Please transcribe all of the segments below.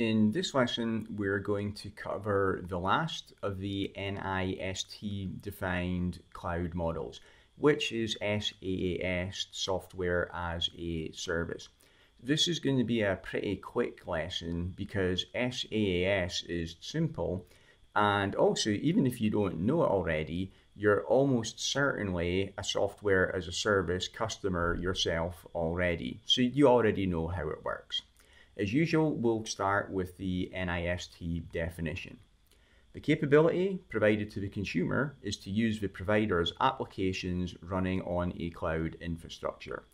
In this lesson, we're going to cover the last of the NIST defined cloud models, which is SaaS, Software as a Service. This is going to be a pretty quick lesson because SaaS is simple and also even if you don't know it already, you're almost certainly a software as a service customer yourself already. So you already know how it works. As usual, we'll start with the NIST definition. The capability provided to the consumer is to use the provider's applications running on a cloud infrastructure.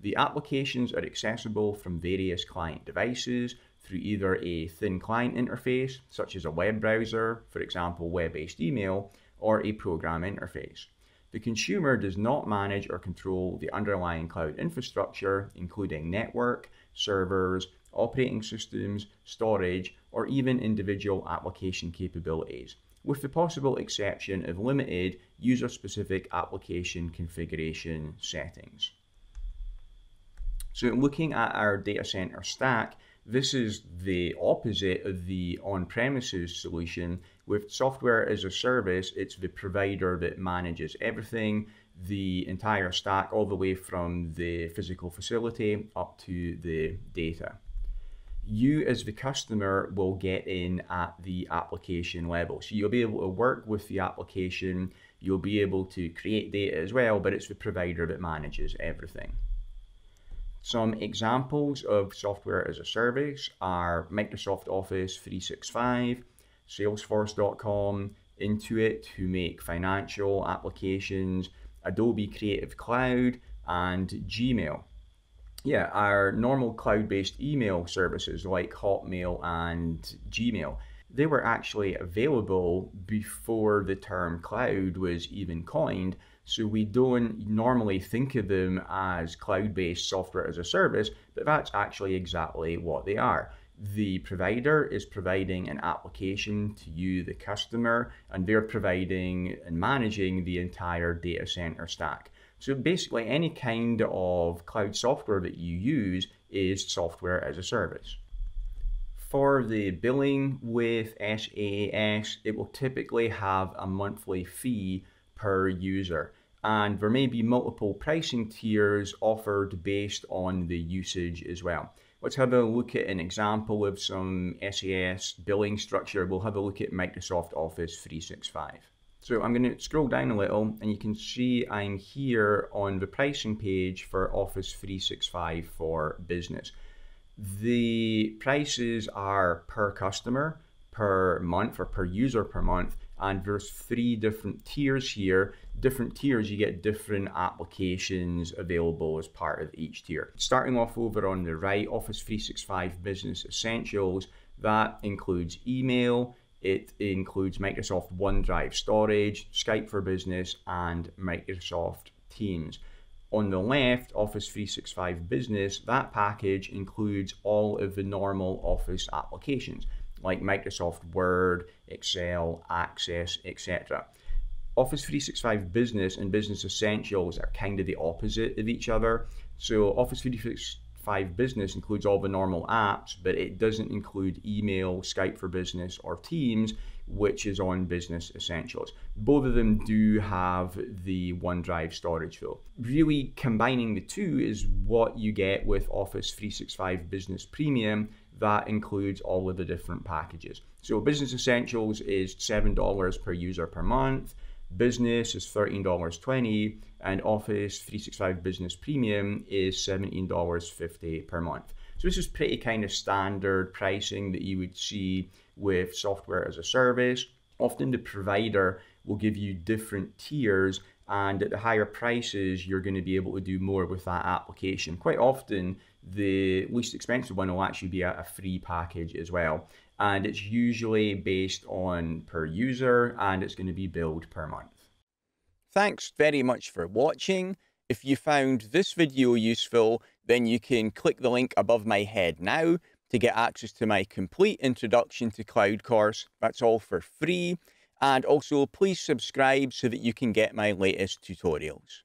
The applications are accessible from various client devices through either a thin client interface, such as a web browser, for example, web based email, or a program interface. The consumer does not manage or control the underlying cloud infrastructure, including network, servers, operating systems, storage, or even individual application capabilities, with the possible exception of limited user-specific application configuration settings. So looking at our data center stack, this is the opposite of the on-premises solution. With software as a service, it's the provider that manages everything, the entire stack, all the way from the physical facility up to the data you as the customer will get in at the application level. So you'll be able to work with the application, you'll be able to create data as well, but it's the provider that manages everything. Some examples of software as a service are Microsoft Office 365, Salesforce.com, Intuit, who make financial applications, Adobe Creative Cloud, and Gmail yeah, our normal cloud-based email services like Hotmail and Gmail, they were actually available before the term cloud was even coined. So we don't normally think of them as cloud-based software as a service, but that's actually exactly what they are. The provider is providing an application to you, the customer, and they're providing and managing the entire data center stack. So basically any kind of cloud software that you use is software as a service. For the billing with SaaS, it will typically have a monthly fee per user. And there may be multiple pricing tiers offered based on the usage as well. Let's have a look at an example of some SaaS billing structure. We'll have a look at Microsoft Office 365. So I'm going to scroll down a little and you can see I'm here on the pricing page for Office 365 for business. The prices are per customer, per month or per user per month and there's three different tiers here. Different tiers, you get different applications available as part of each tier. Starting off over on the right, Office 365 Business Essentials, that includes email, it includes Microsoft OneDrive storage, Skype for Business, and Microsoft Teams. On the left, Office 365 Business, that package includes all of the normal Office applications like Microsoft Word, Excel, Access, etc. Office 365 Business and Business Essentials are kind of the opposite of each other. So Office 365 5 Business includes all the normal apps, but it doesn't include email, Skype for Business, or Teams, which is on Business Essentials. Both of them do have the OneDrive storage though. Really combining the two is what you get with Office 365 Business Premium. That includes all of the different packages. So Business Essentials is $7 per user per month. Business is $13.20 and Office 365 Business Premium is $17.50 per month. So this is pretty kind of standard pricing that you would see with software as a service. Often the provider will give you different tiers and at the higher prices you're going to be able to do more with that application. Quite often the least expensive one will actually be a, free package as well and it's usually based on per user and it's going to be billed per month. Thanks very much for watching. If you found this video useful, then you can click the link above my head now to get access to my complete introduction to Cloud course. That's all for free. And also please subscribe so that you can get my latest tutorials.